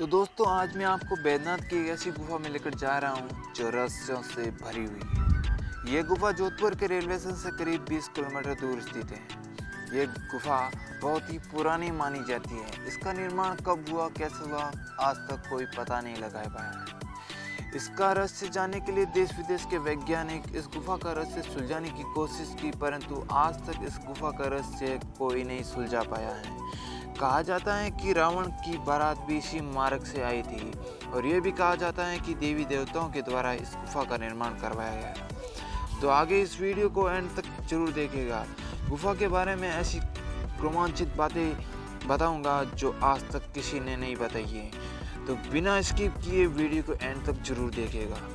तो दोस्तों, आज मैं आपको बैद्यनाथ की एक ऐसी गुफा में लेकर जा रहा हूँ, जो रहस्यों से भरी हुई है। ये गुफा जोधपुर के रेलवे स्टेशन से करीब 20 किलोमीटर दूर स्थित है। ये गुफा बहुत ही पुरानी मानी जाती है। इसका निर्माण कब हुआ, कैसे हुआ, आज तक कोई पता नहीं लगा पाया है। इसका रहस्य जानने के लिए देश विदेश के वैज्ञानिक इस गुफा का रहस्य सुलझाने की कोशिश की, परंतु आज तक इस गुफा का रहस्य कोई नहीं सुलझा पाया है। कहा जाता है कि रावण की बारात भी इसी मार्ग से आई थी और यह भी कहा जाता है कि देवी देवताओं के द्वारा इस गुफा का निर्माण करवाया गया तो आगे इस वीडियो को एंड तक ज़रूर देखेगा गुफा के बारे में ऐसी रोमांचित बातें बताऊँगा जो आज तक किसी ने नहीं बताई है। तो बिना स्किप किए वीडियो को एंड तक ज़रूर देखेगा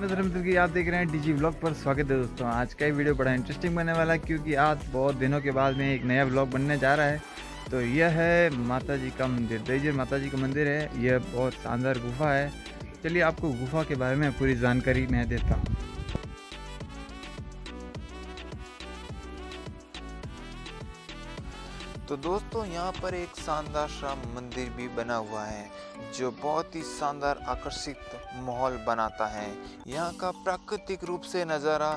मित्र की आप देख रहे हैं डीजी ब्लॉग पर स्वागत है दोस्तों। आज का ये वीडियो बड़ा इंटरेस्टिंग बनने वाला है क्योंकि आज बहुत दिनों के बाद में एक नया ब्लॉग बनने जा रहा है। तो यह है माता जी का मंदिर। दीजिए माता जी का मंदिर है। यह बहुत शानदार गुफा है। चलिए आपको गुफा के बारे में पूरी जानकारी मैं देता हूँ। तो दोस्तों, यहाँ पर एक शानदार सा मंदिर भी बना हुआ है, जो बहुत ही शानदार आकर्षित माहौल बनाता है। यहाँ का प्राकृतिक रूप से नज़ारा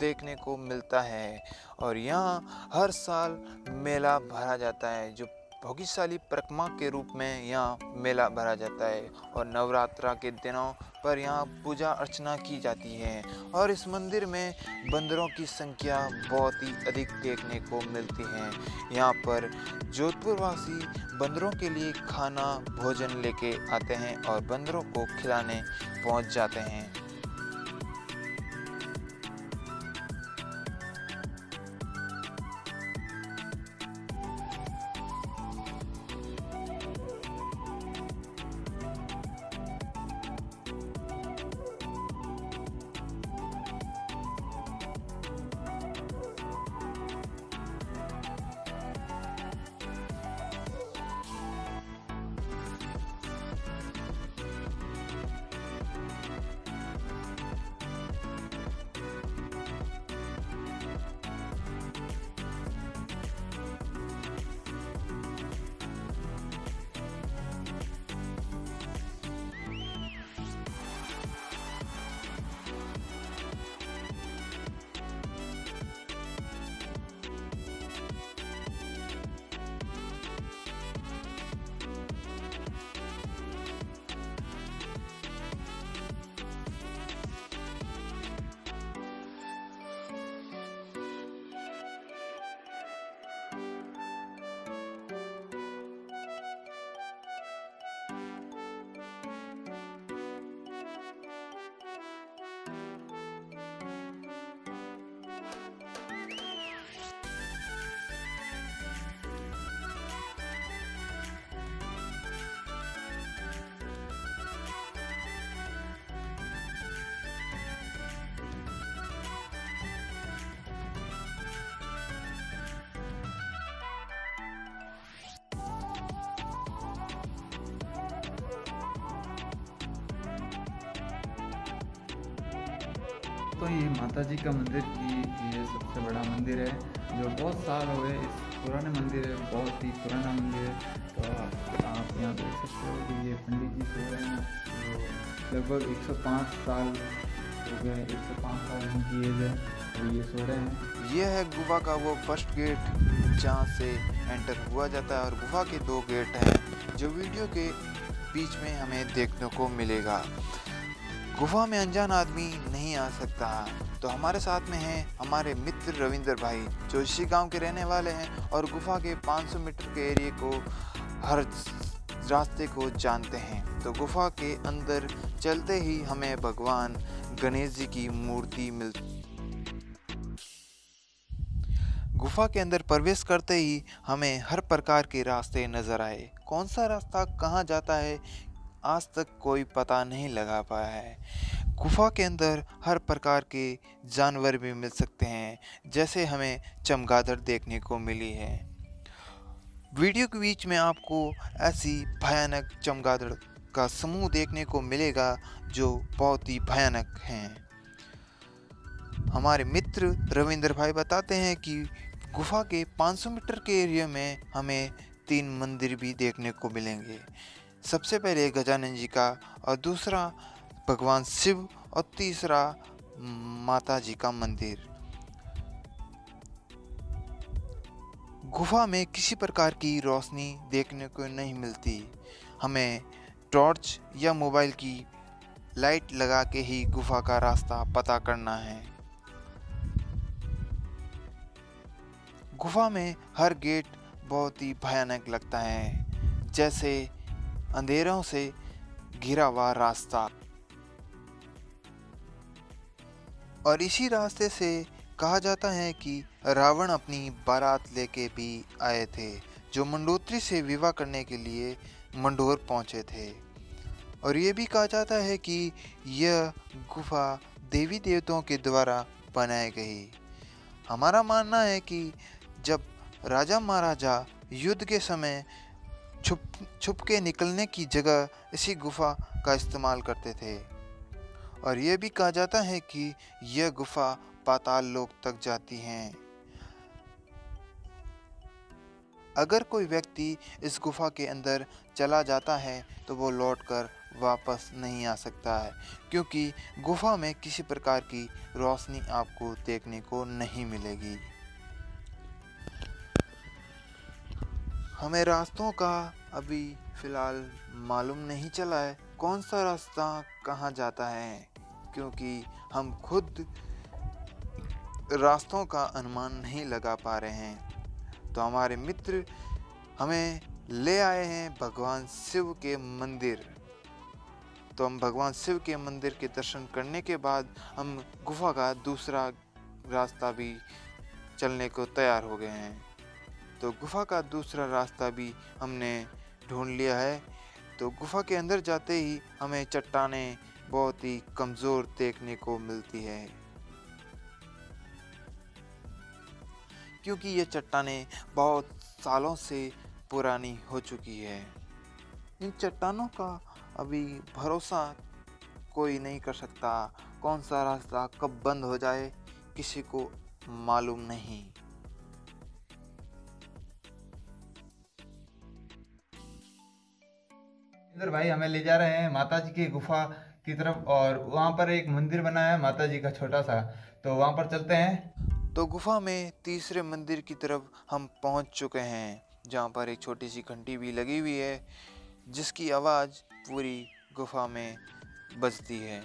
देखने को मिलता है और यहाँ हर साल मेला भरा जाता है, जो भोगिशाली परिक्रमा के रूप में यहाँ मेला भरा जाता है और नवरात्रा के दिनों पर यहाँ पूजा अर्चना की जाती है और इस मंदिर में बंदरों की संख्या बहुत ही अधिक देखने को मिलती है। यहाँ पर जोधपुर वासी बंदरों के लिए खाना, भोजन लेके आते हैं और बंदरों को खिलाने पहुँच जाते हैं। तो ये माता जी का मंदिर की ये सबसे बड़ा मंदिर है जो बहुत साल हो गए इस पुराने मंदिर है बहुत ही पुराना मंदिर है। तो आप, यहाँ देख सकते हो कि ये पंडित जी सो रहे हैं लगभग 105 साल हो गए 105 साल उनकी एज है तो ये सो रहे हैं। यह है गुफा का वो फ़र्स्ट गेट जहाँ से एंटर हुआ जाता है और गुफा के दो गेट हैं जो वीडियो के बीच में हमें देखने को मिलेगा। गुफा में अनजान आदमी नहीं आ सकता। तो हमारे साथ में हैं हमारे मित्र रविंदर भाई, जो इसी गाँव के रहने वाले हैं और गुफा के 500 मीटर के एरिए को हर रास्ते को जानते हैं। तो गुफा के अंदर चलते ही हमें भगवान गणेश जी की मूर्ति मिल गुफा के अंदर प्रवेश करते ही हमें हर प्रकार के रास्ते नज़र आए। कौन सा रास्ता कहाँ जाता है आज तक कोई पता नहीं लगा पाया है। गुफा के अंदर हर प्रकार के जानवर भी मिल सकते हैं, जैसे हमें चमगादड़ देखने को मिली है। वीडियो के बीच में आपको ऐसी भयानक चमगादड़ का समूह देखने को मिलेगा, जो बहुत ही भयानक हैं। हमारे मित्र रविंद्र भाई बताते हैं कि गुफा के 500 मीटर के एरिया में हमें तीन मंदिर भी देखने को मिलेंगे। सबसे पहले गजानन जी का और दूसरा भगवान शिव और तीसरा माता जी का मंदिर। गुफा में किसी प्रकार की रोशनी देखने को नहीं मिलती। हमें टॉर्च या मोबाइल की लाइट लगा के ही गुफा का रास्ता पता करना है। गुफा में हर गेट बहुत ही भयानक लगता है। जैसे अंधेरों से घिरा हुआ रास्ता। और इसी रास्ते से कहा जाता है कि रावण अपनी बारात लेके भी आए थे, जो मंडोत्री से विवाह करने के लिए मंडोर पहुँचे थे। और ये भी कहा जाता है कि यह गुफा देवी देवताओं के द्वारा बनाई गई। हमारा मानना है कि जब राजा महाराजा युद्ध के समय छुप छुप के निकलने की जगह इसी गुफा का इस्तेमाल करते थे। और यह भी कहा जाता है कि यह गुफा पाताल लोक तक जाती हैं। अगर कोई व्यक्ति इस गुफा के अंदर चला जाता है तो वो लौटकर वापस नहीं आ सकता है, क्योंकि गुफा में किसी प्रकार की रोशनी आपको देखने को नहीं मिलेगी। हमें रास्तों का अभी फ़िलहाल मालूम नहीं चला है कौन सा रास्ता कहाँ जाता है, क्योंकि हम खुद रास्तों का अनुमान नहीं लगा पा रहे हैं। तो हमारे मित्र हमें ले आए हैं भगवान शिव के मंदिर। तो हम भगवान शिव के मंदिर के दर्शन करने के बाद हम गुफा का दूसरा रास्ता भी चलने को तैयार हो गए हैं। तो गुफा का दूसरा रास्ता भी हमने ढूंढ लिया है। तो गुफा के अंदर जाते ही हमें चट्टानें बहुत ही कमज़ोर देखने को मिलती है। क्योंकि ये चट्टानें बहुत सालों से पुरानी हो चुकी है। इन चट्टानों का अभी भरोसा कोई नहीं कर सकता। कौन सा रास्ता कब बंद हो जाए, किसी को मालूम नहीं। इधर भाई हमें ले जा रहे हैं माता जी की गुफा की तरफ़ और वहाँ पर एक मंदिर बना है माता का छोटा सा। तो वहाँ पर चलते हैं। तो गुफा में तीसरे मंदिर की तरफ़ हम पहुँच चुके हैं, जहाँ पर एक छोटी सी घंटी भी लगी हुई है, जिसकी आवाज़ पूरी गुफा में बजती है।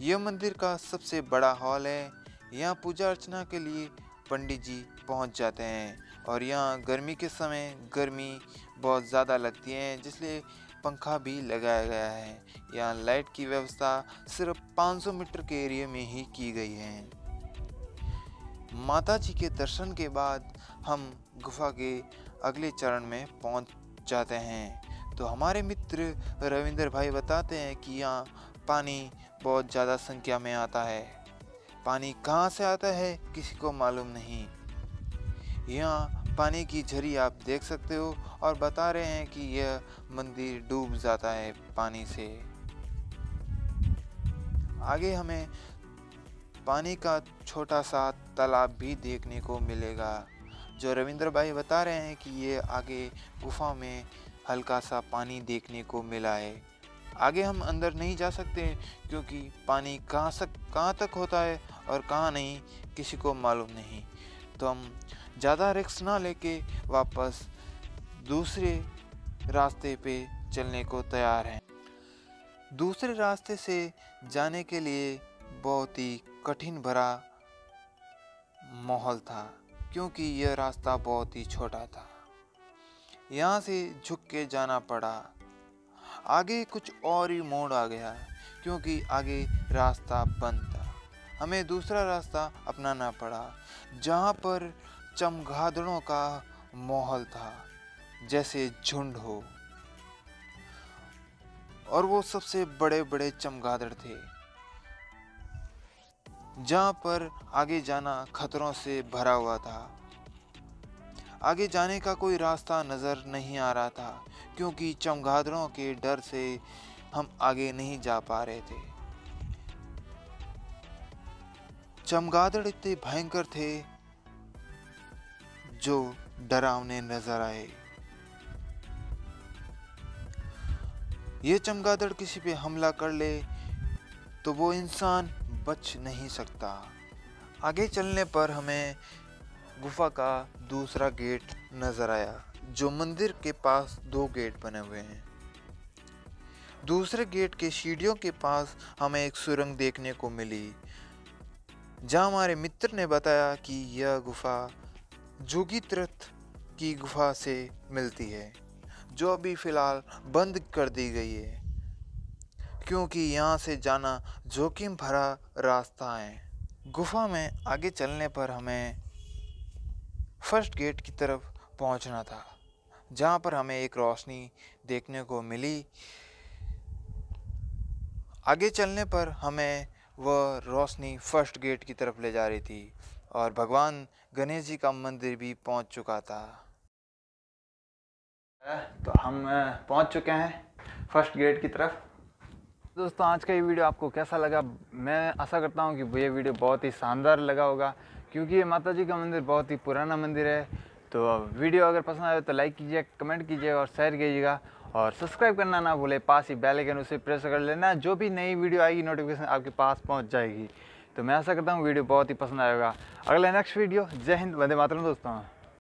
यह मंदिर का सबसे बड़ा हॉल है। यहाँ पूजा अर्चना के लिए पंडित जी पहुँच जाते हैं। और यहाँ गर्मी के समय गर्मी बहुत ज़्यादा लगती है, जिसलिए पंखा भी लगाया गया है। यहाँ लाइट की व्यवस्था सिर्फ़ 500 मीटर के एरिया में ही की गई है। माता जी के दर्शन के बाद हम गुफा के अगले चरण में पहुँच जाते हैं। तो हमारे मित्र रविंदर भाई बताते हैं कि यहाँ पानी बहुत ज़्यादा संख्या में आता है। पानी कहाँ से आता है, किसी को मालूम नहीं। यहाँ पानी की झरी आप देख सकते हो और बता रहे हैं कि यह मंदिर डूब जाता है पानी से। आगे हमें पानी का छोटा सा तालाब भी देखने को मिलेगा, जो रविंद्र भाई बता रहे हैं कि ये आगे गुफा में हल्का सा पानी देखने को मिला है। आगे हम अंदर नहीं जा सकते, क्योंकि पानी कहाँ सक, कहाँ तक होता है और कहाँ नहीं, किसी को मालूम नहीं। तो हम ज़्यादा रिक्स ना लेके वापस दूसरे रास्ते पे चलने को तैयार हैं। दूसरे रास्ते से जाने के लिए बहुत ही कठिन भरा माहौल था, क्योंकि यह रास्ता बहुत ही छोटा था। यहाँ से झुक के जाना पड़ा। आगे कुछ और ही मोड़ आ गया, क्योंकि आगे रास्ता बंद था। हमें दूसरा रास्ता अपनाना पड़ा, जहाँ पर चमगादड़ों का माहौल था, जैसे झुंड हो। और वो सबसे बड़े बड़े चमगादड़ थे, जहाँ पर आगे जाना खतरों से भरा हुआ था। आगे जाने का कोई रास्ता नज़र नहीं आ रहा था, क्योंकि चमगादड़ों के डर से हम आगे नहीं जा पा रहे थे। चमगादड़ इतने भयंकर थे, जो डरावने नज़र आए। ये चमगादड़ किसी पे हमला कर ले तो वो इंसान बच नहीं सकता। आगे चलने पर हमें गुफा का दूसरा गेट नज़र आया, जो मंदिर के पास दो गेट बने हुए हैं। दूसरे गेट के सीढ़ियों के पास हमें एक सुरंग देखने को मिली जहाँ हमारे मित्र ने बताया कि यह गुफा जोगी तीर्थ की गुफा से मिलती है, जो अभी फ़िलहाल बंद कर दी गई है, क्योंकि यहाँ से जाना जोखिम भरा रास्ता है। गुफा में आगे चलने पर हमें फ़र्स्ट गेट की तरफ़ पहुँचना था, जहाँ पर हमें एक रोशनी देखने को मिली। आगे चलने पर हमें वह रोशनी फ़र्स्ट गेट की तरफ़ ले जा रही थी और भगवान गणेश जी का मंदिर भी पहुँच चुका था। तो हम पहुँच चुके हैं फ़र्स्ट गेट की तरफ़। दोस्तों, आज का ये वीडियो आपको कैसा लगा? मैं आशा करता हूँ कि ये वीडियो बहुत ही शानदार लगा होगा, क्योंकि ये माता जी का मंदिर बहुत ही पुराना मंदिर है। तो वीडियो अगर पसंद आए तो लाइक कीजिए, कमेंट कीजिए और शेयर कीजिएगा। और सब्सक्राइब करना ना भूले, पास ही बेल आइकन उसे प्रेस कर लेना, जो भी नई वीडियो आएगी नोटिफिकेशन आपके पास पहुँच जाएगी। तो मैं ऐसा करता हूँ वीडियो बहुत ही पसंद आएगा। अगला नेक्स्ट वीडियो जय हिंद, वंदे मातरम दोस्तों।